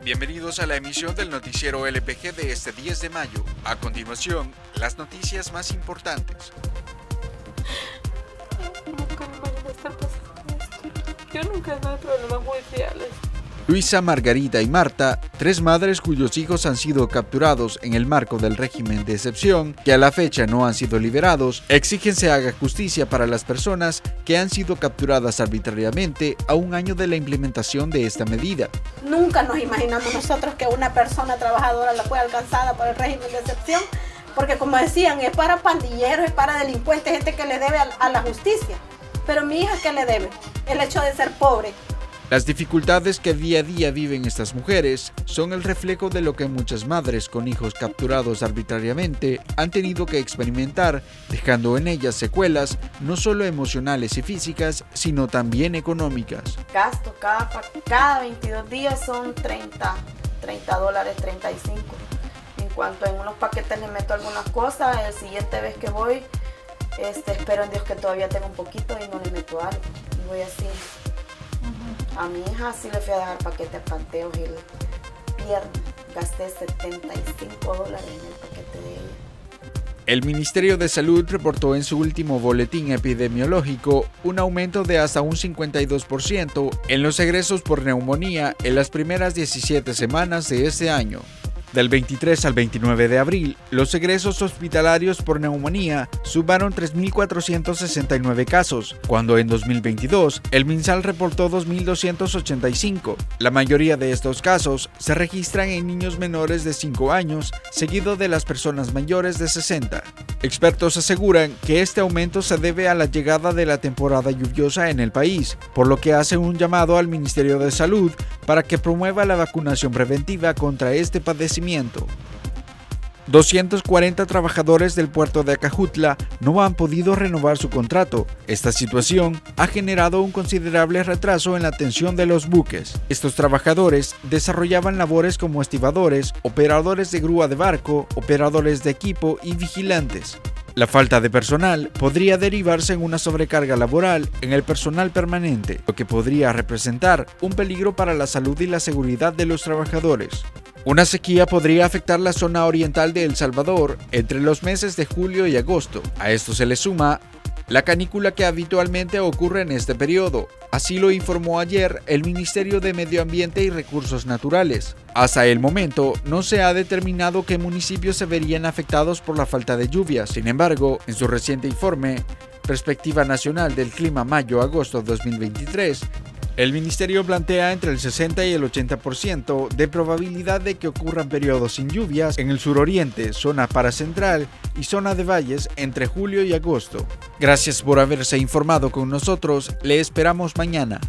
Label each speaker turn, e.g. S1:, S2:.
S1: Bienvenidos a la emisión del noticiero LPG de este 10 de mayo. A continuación, las noticias más importantes.
S2: Yo nunca he dado problemas judiciales.
S1: Luisa, Margarita y Marta, tres madres cuyos hijos han sido capturados en el marco del régimen de excepción, que a la fecha no han sido liberados, exigen se haga justicia para las personas que han sido capturadas arbitrariamente a un año de la implementación de esta medida.
S3: Nunca nos imaginamos nosotros que una persona trabajadora la fue alcanzada por el régimen de excepción, porque como decían, es para pandilleros, es para delincuentes, gente que le debe a, la justicia. Pero mi hija, ¿qué le debe? El hecho de ser pobre.
S1: Las dificultades que día a día viven estas mujeres son el reflejo de lo que muchas madres con hijos capturados arbitrariamente han tenido que experimentar, dejando en ellas secuelas no solo emocionales y físicas, sino también económicas.
S3: Gasto cada, cada 22 días son 30, 30 dólares, 35. En cuanto en unos paquetes le meto algunas cosas, el siguiente vez que voy, este, espero en Dios que todavía tenga un poquito y no le meto algo. Y voy así a mi hija sí le fui a dejar paquete panteos y el viernes gasté 75 dólares en el paquete de ella.
S1: El Ministerio de Salud reportó en su último boletín epidemiológico un aumento de hasta un 52% en los egresos por neumonía en las primeras 17 semanas de este año. Del 23 al 29 de abril, los egresos hospitalarios por neumonía sumaron 3.469 casos, cuando en 2022 el MinSal reportó 2.285. La mayoría de estos casos se registran en niños menores de 5 años, seguido de las personas mayores de 60. Expertos aseguran que este aumento se debe a la llegada de la temporada lluviosa en el país, por lo que hacen un llamado al Ministerio de Salud para que promueva la vacunación preventiva contra este padecimiento 240 trabajadores del puerto de Acajutla no han podido renovar su contrato. Esta situación ha generado un considerable retraso en la atención de los buques. Estos trabajadores desarrollaban labores como estibadores, operadores de grúa de barco, operadores de equipo y vigilantes. La falta de personal podría derivarse en una sobrecarga laboral en el personal permanente, lo que podría representar un peligro para la salud y la seguridad de los trabajadores. Una sequía podría afectar la zona oriental de El Salvador entre los meses de julio y agosto. A esto se le suma la canícula que habitualmente ocurre en este periodo. Así lo informó ayer el Ministerio de Medio Ambiente y Recursos Naturales. Hasta el momento no se ha determinado qué municipios se verían afectados por la falta de lluvias. Sin embargo, en su reciente informe, Perspectiva Nacional del Clima Mayo-Agosto 2023, el ministerio plantea entre el 60 y el 80% de probabilidad de que ocurran periodos sin lluvias en el suroriente, zona paracentral y zona de valles entre julio y agosto. Gracias por haberse informado con nosotros, le esperamos mañana.